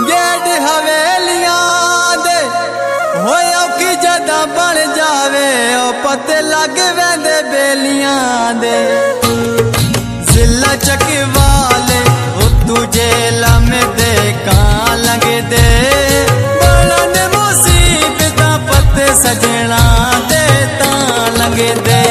Gate ਹਵੇਲੀਆਂ ਦੇ। ਹੋਇਓ ਕਿ ਜਦਾਂ ਬਣ ਜਾਵੇ, ਉਹ ਪਤੇ ਲੱਗ ਵੈਂਦੇ ਬੇਲੀਆਂ ਦੇ। ਜ਼ਿਲ੍ਹਾ ਚੱਕਵਾਲੇ, ਉਹ ਦੂਜੇ ਲਾਮੇ ਦੇ ਕਾਂ ਲੰਗਦੇ ਬਣਾ ਨੇ ਮੁਸੀਬਤਾਂ ਪੱਤੇ ਸਜਣਾ ਦੇ ਤਾਂ ਲੰਗਦੇ